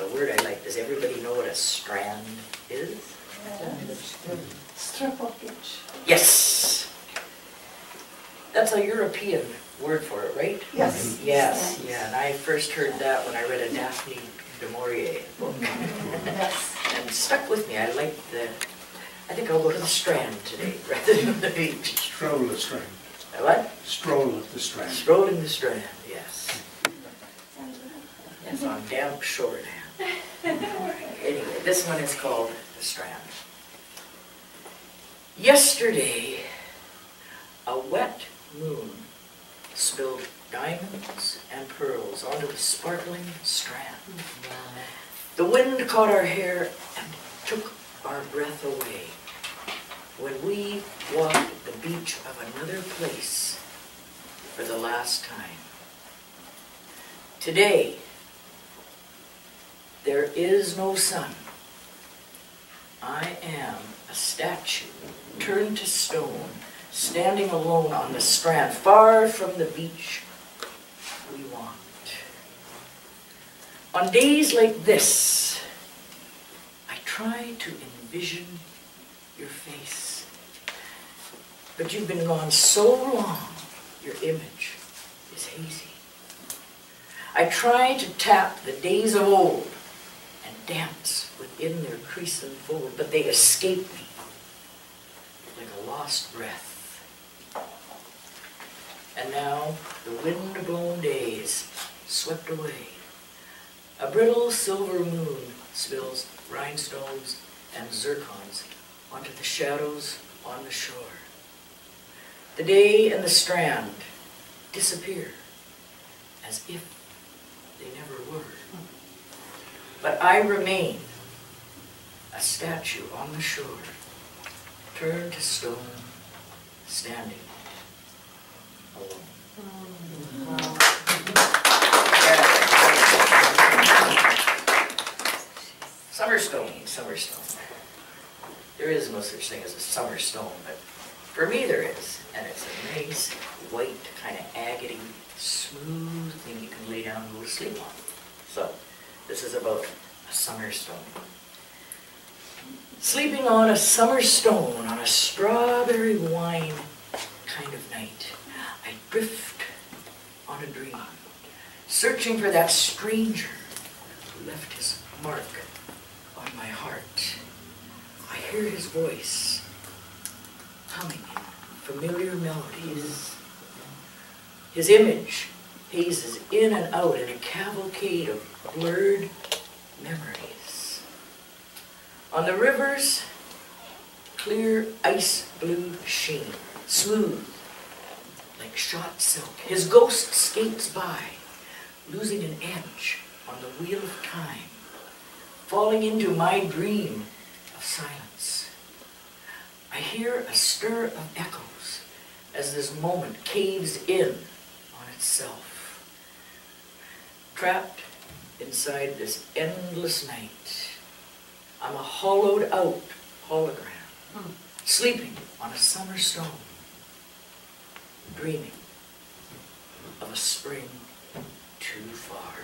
a word I like. Does everybody know what a strand is? Strip of beach. Yes. That's a European word for it, right? Yes. Yes, yeah, and I first heard that when I read a Daphne du Maurier book. Yes. And it stuck with me. I like the, I think I'll go to the Strand today rather than the beach. Stroll the strand. Uh, What? Stroll at the strand. Strolling the Strand, yes. Yes, on damp shore now. Anyway, this one is called the Strand. Yesterday, a wet moon spilled diamonds and pearls onto the sparkling strand. The wind caught our hair and took our breath away when we walked the beach of another place for the last time. Today, there is no sun. I am a statue turned to stone, standing alone on the strand, far from the beach we want. On days like this, I try to envision your face. But you've been gone so long, your image is hazy. I try to tap the days of old dance within their crease and fold, but they escape me like a lost breath. And now the wind-blown days swept away. A brittle silver moon spills rhinestones and zircons onto the shadows on the shore. The day and the strand disappear as if they never were. But I remain a statue on the shore, turned to stone, standing alone. Summer stone, summer stone. There is no such thing as a summer stone, but for me there is. And it's a nice, white, kind of agate smooth thing you can lay down and go to sleep on. So, this is about a summer stone. Sleeping on a summer stone on a strawberry wine kind of night, I drift on a dream, searching for that stranger who left his mark on my heart. I hear his voice humming familiar melodies. His image phases in and out in a cavalcade of blurred memories. On the river's clear ice blue sheen, smooth like shot silk, his ghost skates by, losing an edge on the wheel of time, falling into my dream of silence. I hear a stir of echoes as this moment caves in on itself. Trapped inside this endless night, I'm a hollowed out hologram, sleeping on a summer stone, dreaming of a spring too far.